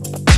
Bye.